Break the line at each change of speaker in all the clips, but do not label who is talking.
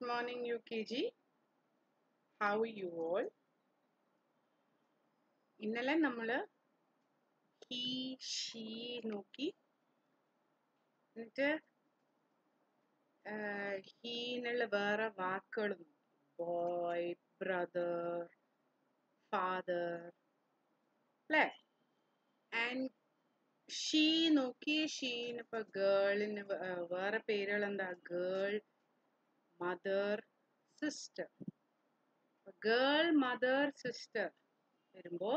Good morning, UKG. How are you all? ഇന്നലെ നമ്മൾ he she നോക്കി എന്നിട്ട് ഹീന്നുള്ള വേറെ വാക്കുകൾ ബോയ് ബ്രദർ ഫാദർ അല്ലേ ആൻഡ് ഷീ നോക്കി ഷീനിപ്പോൾ ഗേളിന് വേറെ പേരുകൾ എന്താ girl mother sister girl mother sister വരുമ്പോ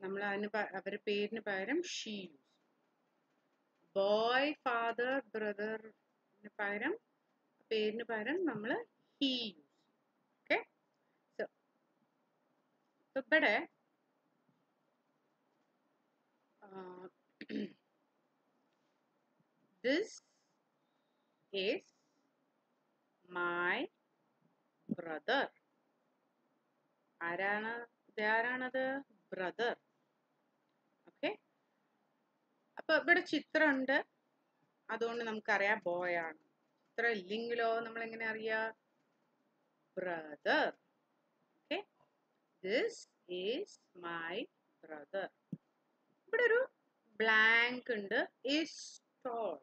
നമ്മൾ അതിന് അവരുടെ പേരിന് പകരം ഷീ യൂസ് ബോയ് ഫാദർ ബ്രദറിന് പകരം പേരിന് പകരം നമ്മൾ ഹീ യൂസ് ഓക്കെ ഇവിടെ ദിസ് ഈസ് മൈ ബ്രദർ ആരാണ്? ഇതാരാണത് ബ്രദർ ഓക്കെ അപ്പൊ ഇവിടെ ചിത്രമുണ്ട്. അതുകൊണ്ട് നമുക്കറിയാം ബോയ് ആണ് ചിത്രം ഇല്ലെങ്കിലോ നമ്മൾ എങ്ങനെ അറിയാ? Brother okay this is my brother ഇവിടെ ഒരു ബ്ലാങ്ക് ഉണ്ട്. ഈസ് ടോൾ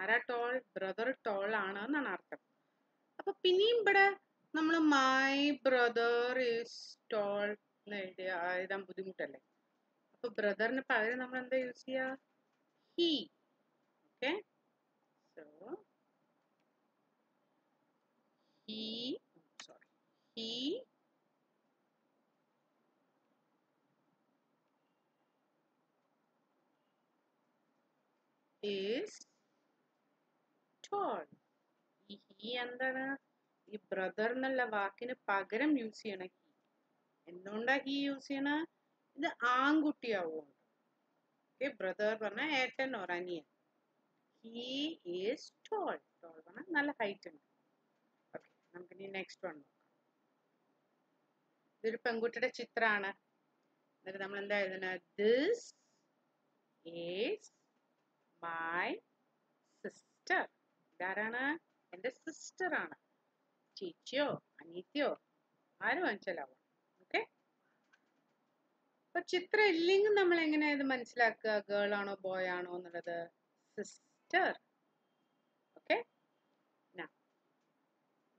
ആരാ ടോൾ ബ്രദർ ടോൾ ആണ് എന്നാണ് അർത്ഥം. അപ്പൊ പിന്നെയും ഇവിടെ നമ്മൾ മൈ ബ്രദർ ഈസ് ടോൾ എന്ന് എഴുതിയ എഴുതാൻ ബുദ്ധിമുട്ടല്ലേ? അപ്പൊ ബ്രദറിന് പകരം നമ്മൾ എന്താ യൂസ് ചെയ്യാ? He okay so he sorry he tall ഈ ഹി എന്താണ് ഈ ബ്രദർ എന്നുള്ള വാക്കിന് പകരം യൂസ് ചെയ്യണ ഹി എന്തുകൊണ്ടാ ഹി യൂസ് ചെയ്യണ? ഇത് ആൺകുട്ടിയാവുകൊണ്ട് ഓക്കെ ബ്രദർ പറഞ്ഞാൽ ഏട്ടൻ ഓർ അനിയൻ. ഹി ഈസ് ടോൾ ടോൾ പറഞ്ഞാൽ നല്ല ഹൈറ്റ് ഉണ്ട്. ഓക്കെ നമുക്ക് ഇനി നെക്സ്റ്റ് വൺ നോക്കാം. ഇതൊരു പെൺകുട്ടിയുടെ ചിത്രമാണ് എന്നിട്ട് നമ്മൾ എന്താ എഴുതുന്നത് ദിസ് ഈസ് മൈ സിസ്റ്റർ ഇതാരാണ്? സിസ്റ്റർ ആണ് ചേച്ചിയോ അനീത്തിയോ ആരും മനസ്സിലാവും ഓക്കെ? അപ്പൊ ചിത്ര ഇല്ലെങ്കിൽ നമ്മൾ എങ്ങനെയാ ഇത് മനസ്സിലാക്കുക? ഗേൾ ആണോ ബോയ് ആണോ എന്നുള്ളത്? Sister okay?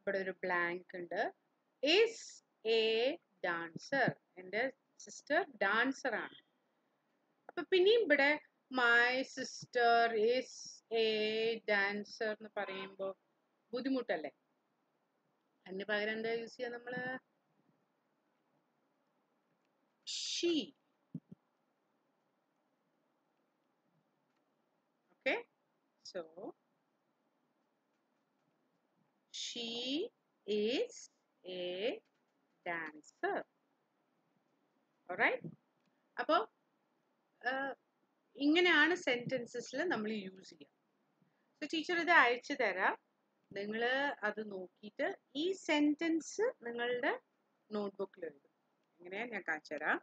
ഇവിടെ ഒരു ബ്ലാങ്ക് ഉണ്ട്. ഈസ് എ ഡാൻസർ എന്റെ സിസ്റ്റർ ഡാൻസർ ആണ്. അപ്പൊ പിന്നെയും ഇവിടെ my sister is a dancer എന്ന് പറയുമ്പോൾ ബുദ്ധിമുട്ടല്ലേ? അതിന് പകരം എന്താ യൂസ് ചെയ്യാ നമ്മൾ? She okay so she is a dancer alright അപ്പോ ഇങ്ങനെയാണ് സെന്റൻസസിൽ നമ്മൾ യൂസ് ചെയ്യുക സോ ടീച്ചർ ഇത് അയച്ചു തരാം. നിങ്ങൾ അത് നോക്കിയിട്ട് ഈ സെന്റൻസ് നിങ്ങളുടെ നോട്ട്ബുക്കിൽ എഴുതും. എങ്ങനെയാ ഞാൻ കാണിച്ചു തരാം.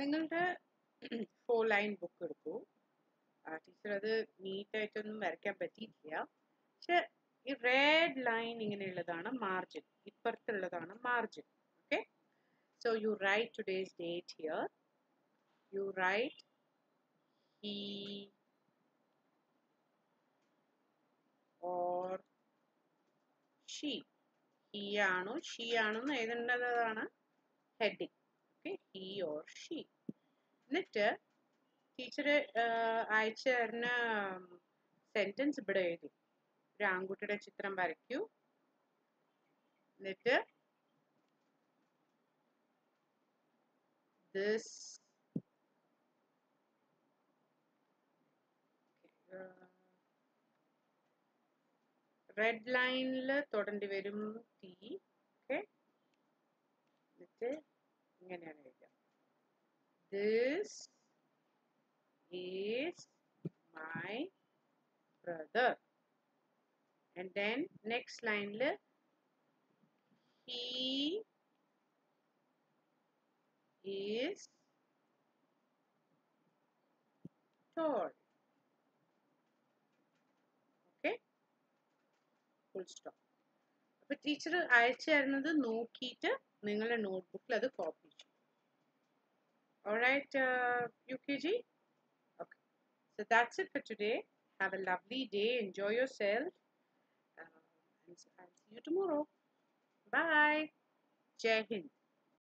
നിങ്ങളുടെ ഫോർ ലൈൻ ബുക്ക് എടുക്കൂ. ടീച്ചർ അത് നീറ്റായിട്ടൊന്നും വരയ്ക്കാൻ പറ്റിയിട്ടില്ല. പക്ഷെ ഈ റെഡ് ലൈൻ ഇങ്ങനെയുള്ളതാണ് margin ഇപ്പുറത്തുള്ളതാണ് margin okay so you write today's date here you write he or she. He ആണോ ഷീ ആണോ എന്ന് എഴുതേണ്ടതാണ് heading. Okay he or she എന്നിട്ട് ടീച്ചർ അയച്ചു തരുന്ന സെന്റൻസ് ഇവിടെ എഴുതി. ഒരു ആൺകുട്ടിയുടെ ചിത്രം വരയ്ക്കൂ. എന്നിട്ട് ദിസ് റെഡ് ലൈനിൽ തൊടേണ്ടി വരും ടി ഓക്കെ എന്നിട്ട് ഇങ്ങനെയാണ് എഴുതുക. This is my brother and then next ലൈനിൽ ഹീ ഈസ് tall. ഇഷ്ടം അപ്പൊ ടീച്ചർ അയച്ചായിരുന്നത് നോക്കിയിട്ട് നിങ്ങളുടെ നോട്ട്ബുക്കിൽ അത് copy U K G okay that's it for today have a lovely day enjoy yourself you tomorrow bye Jai Hind